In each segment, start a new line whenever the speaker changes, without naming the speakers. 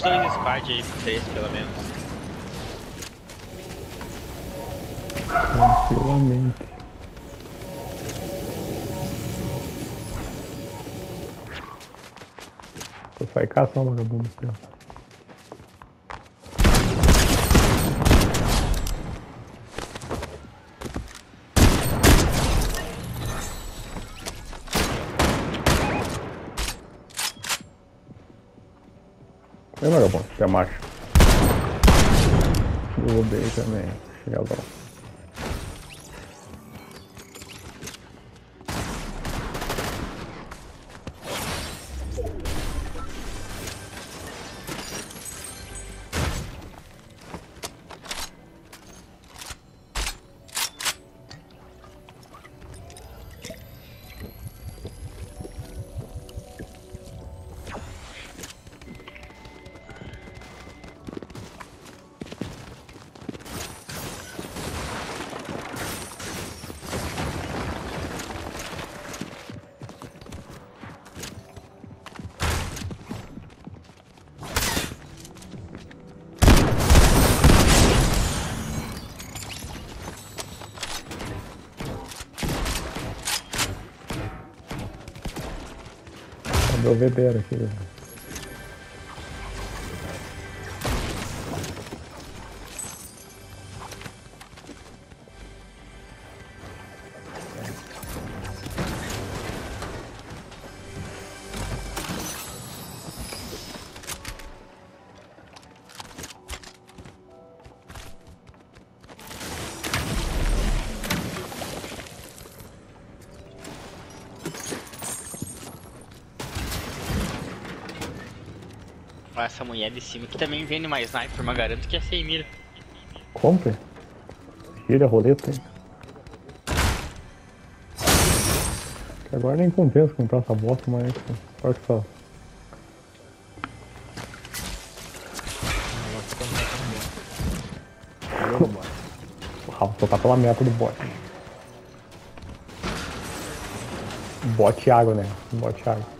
uns dois squad aí, três pelo menos.
Tranquilamente. Só sai caçando vagabundo. aqui. É você é macho. Eu odeio também. Chegadão. Cadê o bebeiro aqui?
Mulher de cima que também vende mais sniper, mas garanto que é sem mira.
Compre. Gira a roleta. Que agora nem compensa comprar essa bosta, mas olha só. O Rafa só tá pela meta do bot. Bot água, né? Bot água.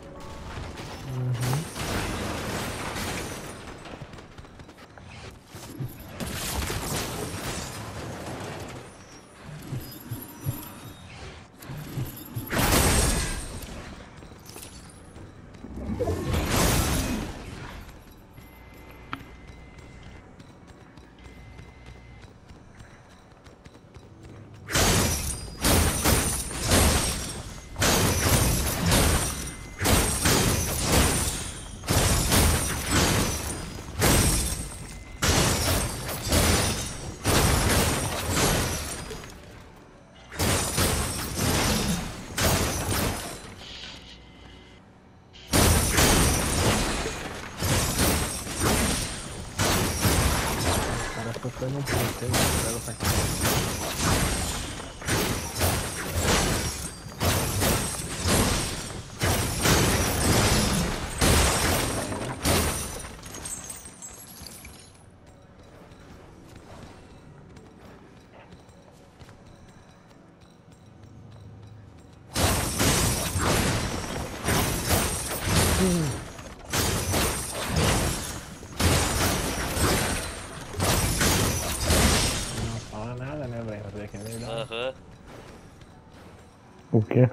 O
quê?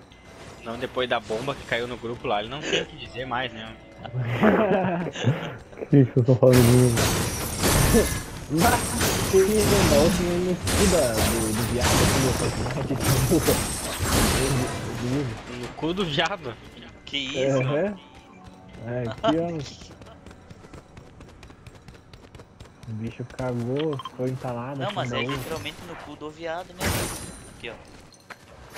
Não depois da bomba que caiu no grupo lá, ele não tem o que dizer mais, né?
Que que eu tô falando?
Mas, que isso, da última ele estuda do, do viado aqui do Fortnite, tipo.
No cu do viado.
Que isso?
Aham. É, aqui, ó. O bicho cagou, ficou entalado.
Não, mas é literalmente no cu do viado, né? Aqui, ó.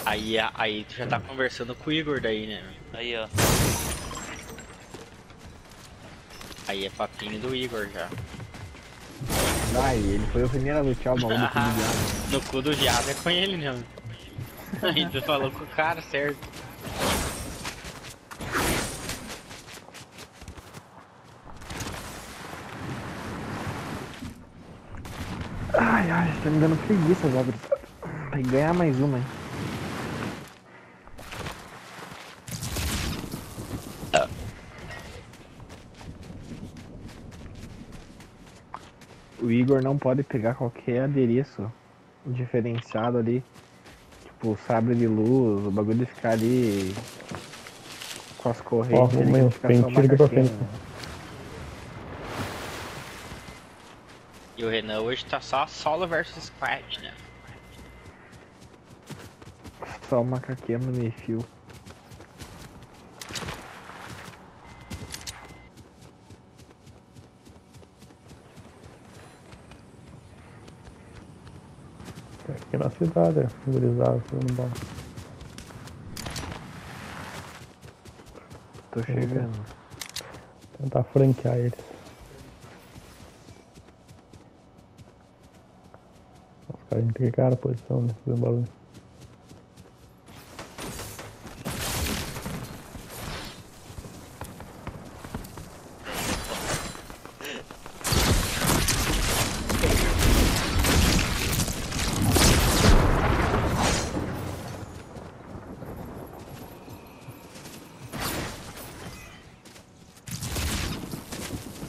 Aí, aí tu já tá conversando com o Igor daí, né?
Aí, ó.
Aí é papinho do Igor já.
Vai, ele foi o primeiro a lutear o bagulho com o viado.
No cu do viado é com ele, né? Aí tu falou com o cara, certo?
Ai, ai, tá me dando preguiça já, Bruto. Vai ganhar mais uma, hein? O Igor não pode pegar qualquer adereço diferenciado ali. Tipo, sabre de luz, o bagulho de ficar ali com as correntes.
Ó,
ele
meu, tem tiro pra frente.
E o Renan hoje tá só solo versus squad, né?
Só o macaquinho no meio fio.
Aqui na cidade, é, gurizada, tudo bom.
Tô chegando.
Tentar franquear eles. Os caras entregaram a posição, né? Fazendo barulho.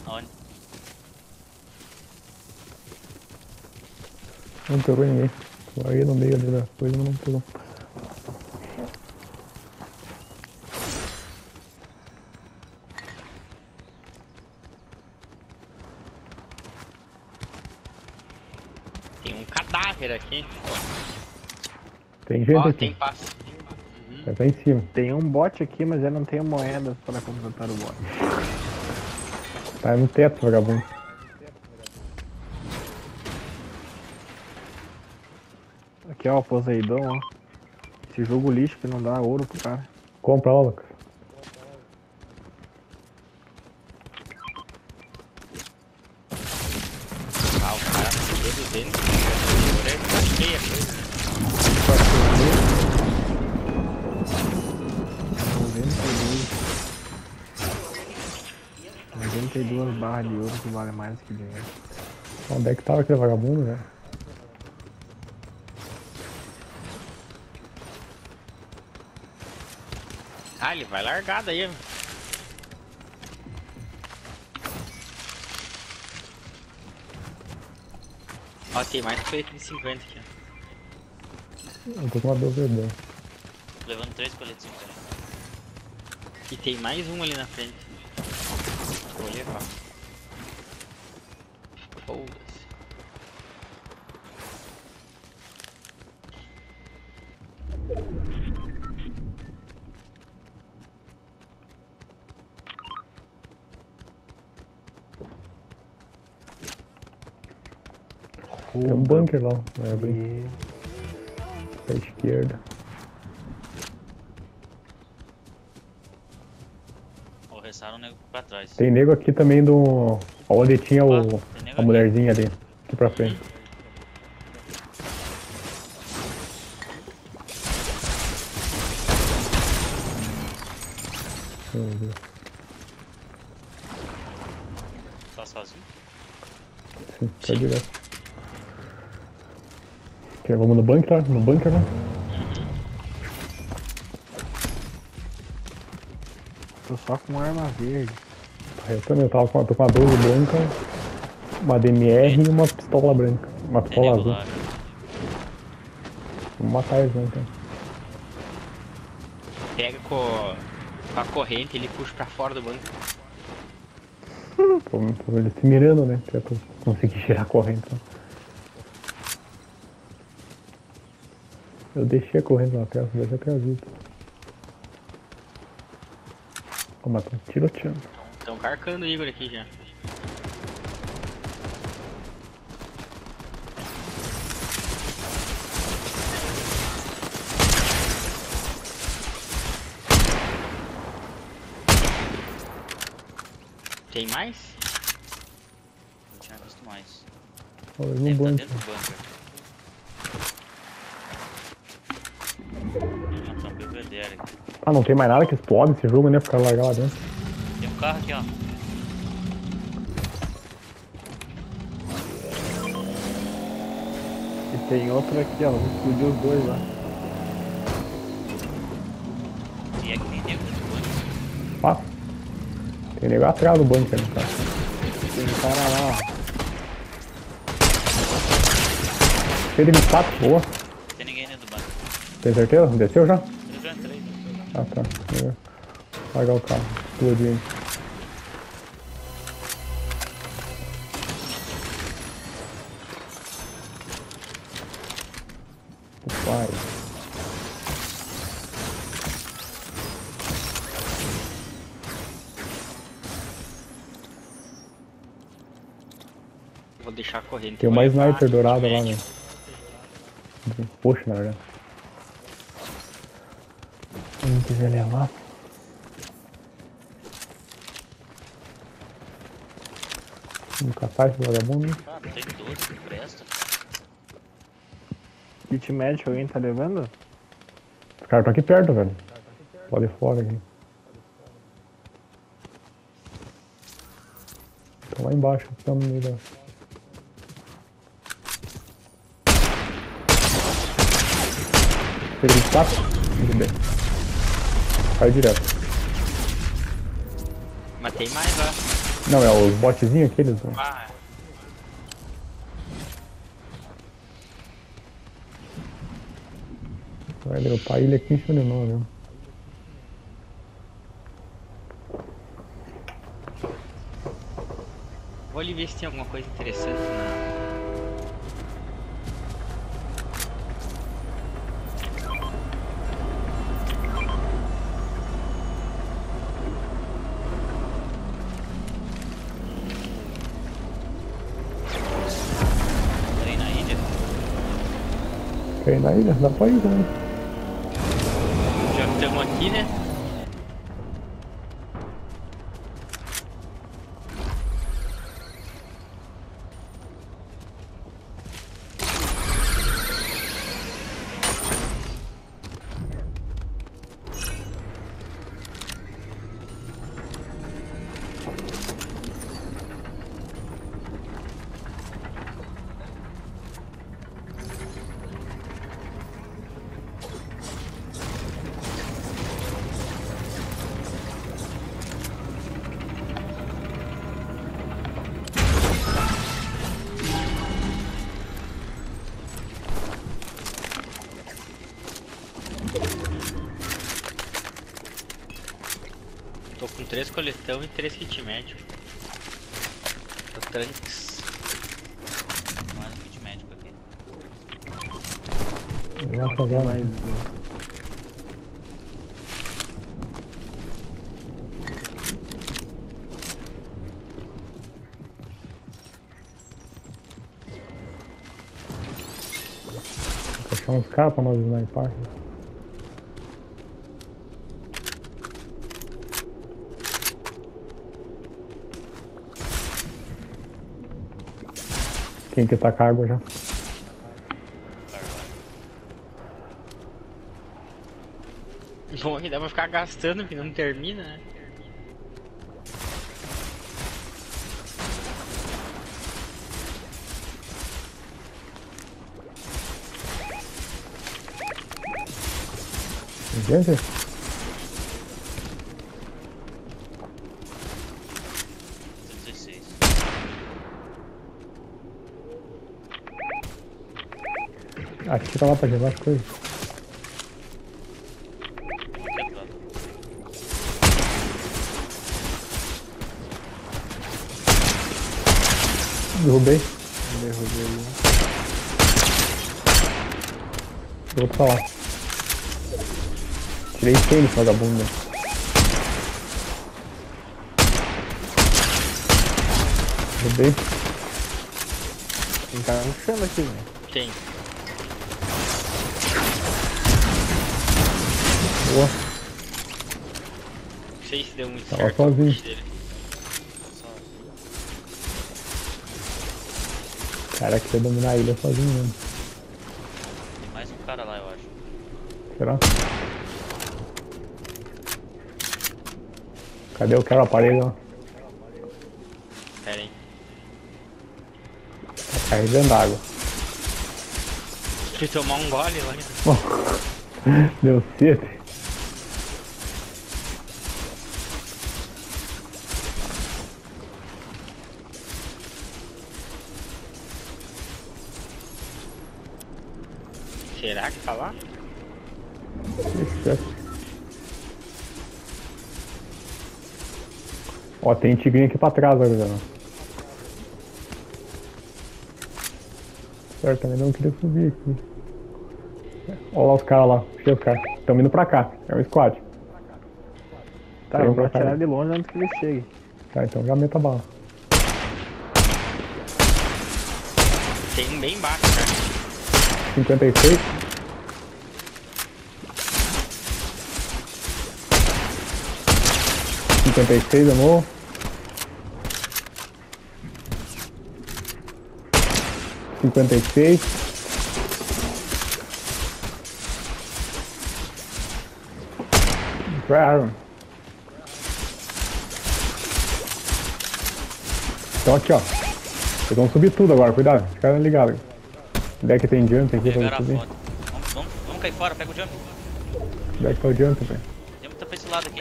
Aonde?
Não pegou ninguém. Larguei no meio ali da coisa, mas não pegou.
Tem um cadáver aqui.
Tem gente
Ó,
aqui.
tem passo.
É tá em cima.
Tem um bot aqui, mas eu não tenho moedas para contratar o bot.
Tá no teto, vagabundo.
Aqui ó, o Poseidon, ó. Esse jogo lixo que não dá ouro pro cara.
Compra lá, Lucas.
Ah, o cara com o dedo dele. Deve tá feia
e duas barras de ouro que vale mais que dinheiro.
Onde é que tava aquele vagabundo, velho?
Vai largado aí. Ó, tem mais colete de 50 aqui, ó.
Eu tô com uma verdade.
Levando três coletes em frente.
E tem mais um ali na frente. Vou levar. Foda-se.
Tem um bunker lá, é bem
E
pra esquerda.
Ó, restaram o nego pra trás.
Tem nego aqui também do. Onde tinha o, a mulherzinha ali. Aqui pra frente.
Tá sozinho?
Sim, tá direto. Ok, vamos no bunker, no bunker, né?
tô só com arma verde.
Eu também, eu tava com, tô com uma 12 branca, uma DMR e uma pistola branca. Uma pistola azul.
lá.
Vamos matar eles, né, então.
Pega com, com a corrente e ele puxa pra fora do banco.
Tô, tô eles se mirando, né? Pra conseguir girar a corrente. Né? Eu deixei a corrente lá perto, deixa até vidas. Ó, mas tão tiroteando.
Estão carcando o Igor aqui já. Tem mais?
Não tinha visto mais.
Eles
Deve tá dentro do bunker. Matar um belvedere aqui.
Ah, não tem mais nada que explode esse jogo, né? Pro cara largar lá dentro.
Tem um carro aqui, ó.
E tem outro aqui, ó. Vamos explodir os dois lá.
E é que tem nego dentro do bunker.
Ah, tem nego atrás do bunker, né, cara?
Tem um cara lá, ó.
T24, boa.
Tem ninguém dentro do banco.
Tem certeza? Desceu já? Ah tá. Eu- Largar o carro. Explodir. O pai.
Vou deixar correndo.
Tem uma sniper dourada lá, né? Poxa, na verdade. Se não quiser levar. Catar esse vagabundo.
Cara, tem 12 que presta.
Kit médico alguém tá levando?
Os caras estão aqui perto, velho. Pode ir fora aqui. Estão lá embaixo, estão no meio da. Pega de quatro? Tudo bem. Caiu direto.
Matei mais, ó.
Não, é os botzinhos aqueles.
Ah,
Vai dropar ele aqui em cima de nós, viu?
vou ali ver se tem alguma coisa interessante na.
Na ilha?
Dá pra ir também.
Já estamos aqui, né? Três coletão e três kit médico. Tô tranks.
Mais um kit médico aqui.
Vai fazer
Mas.
achar uns caras pra nós sniper. Quem que a água já?
Bom, que dá pra ficar gastando que não termina, né?
Gente, tá lá pra levar as coisas. Derrubei.
Derrubei
vou pra lá. Tirei tênis, vagabundo. Derrubei.
Tem cara no chão aqui, velho.
Tem.
Boa.
Não sei se deu muito
Tava
certo.
sozinho.
o kit dele.
Cara, queria dominar a ilha sozinho mesmo.
Tem mais um cara lá, eu acho.
Será? Cadê o cara aparelho? ó?
Pera aí.
Tá carregando água.
Fui tomar um gole lá.
Deu sede.
Será que tá lá?
Esquece. Ó, tem tigrinho aqui pra trás agora. Certo, também não queria subir aqui. Olha lá os caras lá, cheio os caras. Estão indo pra cá, é um squad.
Tá, eu vou
pra cá.
atirar de longe antes que ele chegue.
Tá, então já meta a bala.
Tem um bem embaixo, cara.
56. Cinquenta e seis, amor. Cinquenta e seis. Claro. Então aqui, ó. Vocês vão subir tudo agora, cuidado. Fica ligado. Deck tem jump aqui pra subir.
Vamos, vamos, vamos cair fora, pega o jump.
Deck tá o jump, velho.
Jump tá pra esse lado aqui.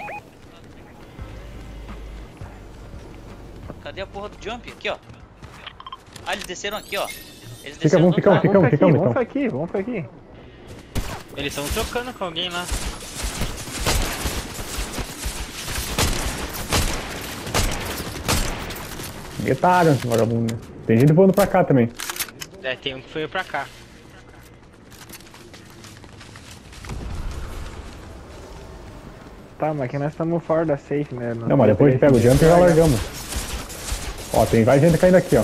Cadê a porra do jump? Aqui, ó. Ah, eles desceram aqui, ó. Eles
Fica, vamos ficar,
lado.
fica- Ficamos,
vamos pra aqui, vamos pra aqui, vamos pra aqui.
Eles estão trocando com alguém lá.
Metaram esse vagabundo. Tem gente voando pra cá também.
É, tem um que foi pra cá.
Tá, mas que nós estamos fora da safe, né?
Não, mas depois que pega o jump já largamos. Ó, tem mais gente caindo aqui, ó.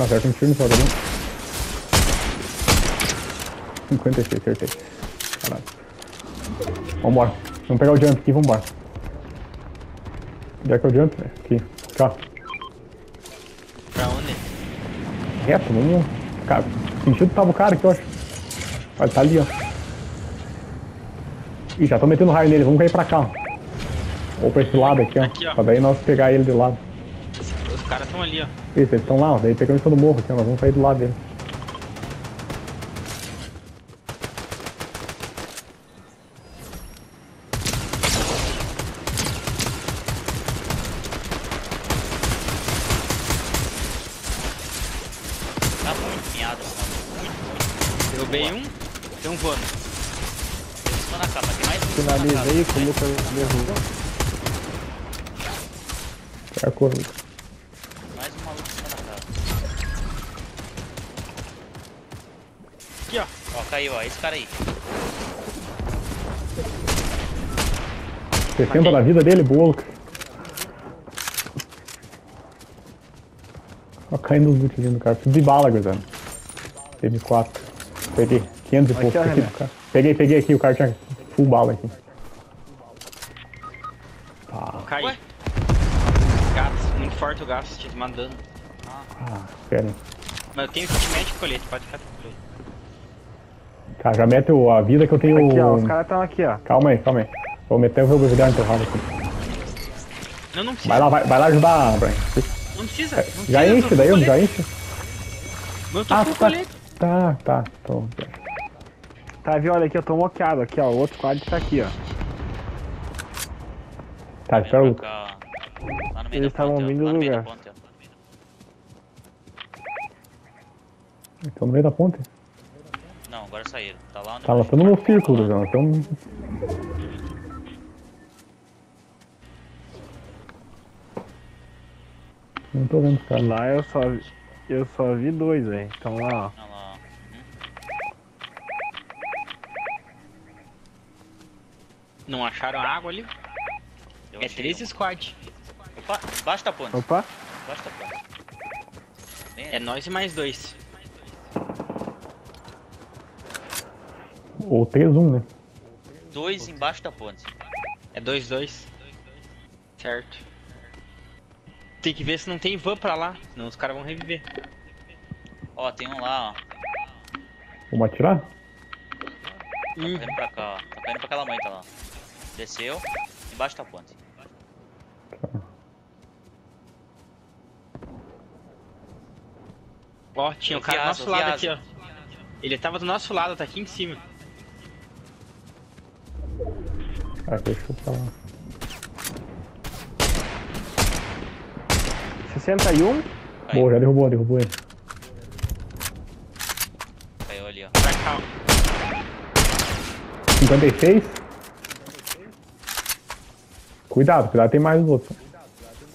Cara, não acerta um tiro no vagabundo. 56, acertei. Caralho. Vambora. Vamos pegar o jump aqui, vambora. Onde é que é o jump? Aqui. Cá.
Pra onde?
Reto, vamos. Cara, sentido tava o cara aqui, eu acho. Olha, tá ali, ó. Ih, já tô metendo raio nele, vamos cair pra cá. Ou pra esse lado aqui, ó.
Aqui, ó.
Pra daí nós pegar ele de lado.
Os caras estão ali, ó.
Isso, eles estão lá, ó. Daí pegamos em cima do morro ó. Nós vamos sair do lado dele.
Tá muito miado, mano. Muito, muito.
Derrubei um, tem um voando.
Eles estão na capa, tem mais um.
Finalizei com o Lucas derrubou.
É a
cara aí.
60 da vida dele, boa, Lucas. Ó, caindo os bootzinhos do cara. Tudo de bala, gurizada. Teve 4. Peguei. 500 e
Aqui,
pouco
ó,
aqui
Renan.
do cara. Peguei, peguei aqui. O cara tinha full bala aqui.
Cai.
Ué?
Gato, muito forte o gato, te mandando.
Ah, espera aí.
Mas eu tenho kit médico colete, pode ficar tranquilo.
Cara, já mete o- a vida que eu tenho.
Aqui, ó, os caras estão aqui, ó.
Calma aí, calma aí. Vou meter o velocidade enterrado aqui.
Não, não precisa.
Vai lá, vai, vai lá ajudar, Brian.
Não precisa. Não precisa
Já
eu
enche daí,
colete.
já enche.
Eu tô
Ah,
com
tá.
colete.
Tá, tá. Tô...
Tá, viu? Olha aqui, eu tô moqueado aqui, ó. O outro quad tá aqui, ó.
Tá, espera o
Vem
Lucas.
pra cá, ó. Lá no meio
Eles estavam vindo
Lá
do
no meio da
lugar.
Estão no meio da ponte.
Agora saíram. Tá lá onde
Tá, nós estamos no círculo, Luzão. Estamos. Não tô vendo os caras.
Lá eu só, vi- eu só vi dois, velho. Então lá, ó.
Lá. Uhum.
Não acharam água ali?
Eu
É
achei
13 squad.
um. Opa, da ponte.
Opa,
da ponte.
É nós e mais dois.
Ou 3-1, né?
Dois embaixo da ponte.
É 2-2. Certo. Tem que ver se não tem van pra lá, senão os caras vão reviver.
Ó, tem um lá, ó.
Vamos atirar?
Tá
Hum,
caindo pra cá, ó. Tá caindo pra aquela mãe, tá lá. Desceu. Embaixo da ponte.
ó, tinha o cara do nosso lado aqui, ó. Ele tava do nosso lado, tá aqui em cima.
Ah, fechou pra lá.
61?
Caiu,
Boa, já derrubou, derrubou ele.
caiu ali, ó.
Pra cá, ó.
56. Cuidado, cuidado, tem mais os outros.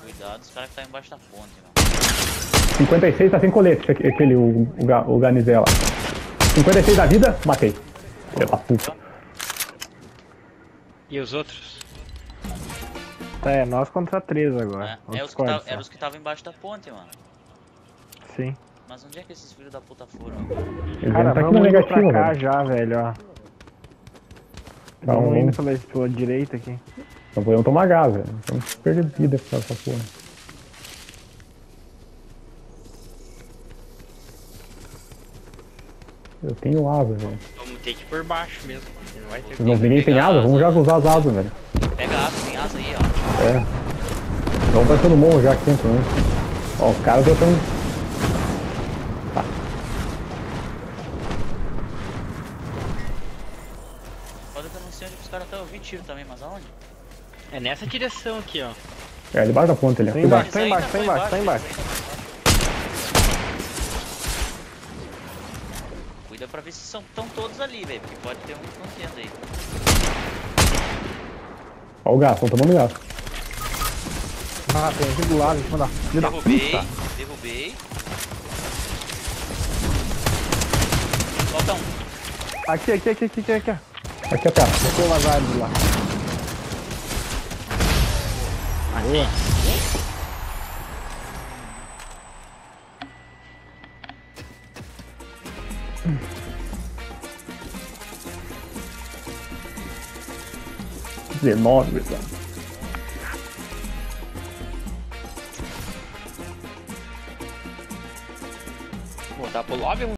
Cuidado, os caras que tá embaixo da ponte, mano.
56 tá sem colete, aquele, o, o, o Ganizé lá. 56 da vida, matei. Filha da puta.
E os outros?
Tá, é nós contra três agora.
É, é os que eram os que estavam embaixo da ponte, mano.
Sim.
Mas onde é que esses filhos da puta foram?
Ele
Cara,
tá aqui
vamos indo pra cá
velho.
já, velho, ó.
Tá,
vamos
vamos.
indo pela, pela direita aqui.
Não podemos tomar gás, velho. Vamos perder vida por causa dessa porra. Eu tenho asa, velho.
Vamos ter que ir por baixo mesmo. Não vai ter
Não, ninguém tem asa? Vamos já usar as asas, velho.
Pega asa, tem asa aí, ó.
É. Vamos pra todo mundo já aqui dentro, né? Ó, os caras já estão.
Pode que eu não sei onde que os caras estão. Eu vi tiro também, mas aonde?
É nessa direção aqui, ó.
É, debaixo da ponte ali, ó. Cuidado.
embaixo, tá embaixo, tá embaixo, tá embaixo.
Pra ver se são tão todos ali, velho. Porque pode ter um escondendo aí.
Ó o gás, estão tomando gás.
Ah, tem aqui do lado, em cima da filha da
Derrubei,
puta.
derrubei. Falta um.
Aqui, aqui, aqui, aqui, aqui, aqui.
Aqui atrás.
Tem umas árvores lá.
Aqui.
Dezenove, pessoal.
Voltar pro lobby,